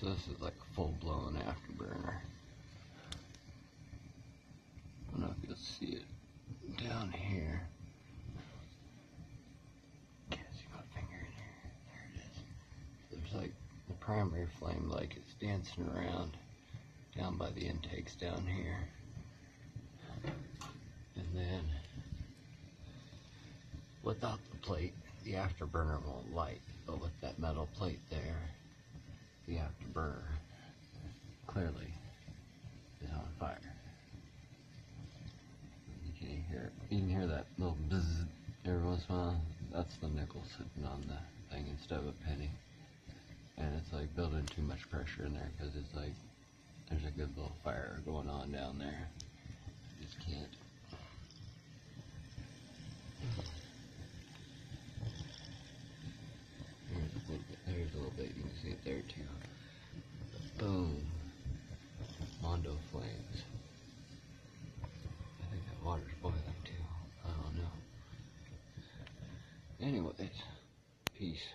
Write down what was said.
So this is like a full-blown afterburner. I don't know if you'll see it down here. Can't see my finger in here. There it is. There's like the primary flame like it's dancing around down by the intakes down here. And then without the plate, the afterburner won't light. But with that metal plate there, the afterburner clearly is on fire. You can hear you can hear that little buzz every once in a while. That's the nickel sitting on the thing instead of a penny. And it's like building too much pressure in there because it's like there's a good little fire going on down there. You just can't. There's a little bit, there's a little bit, you can see it there too. Boom. Mondo flames. I think that water's boiling too. I don't know. Anyways, peace.